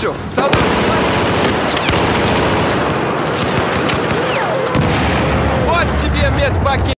Вижу! Саду. Вот тебе медпакет!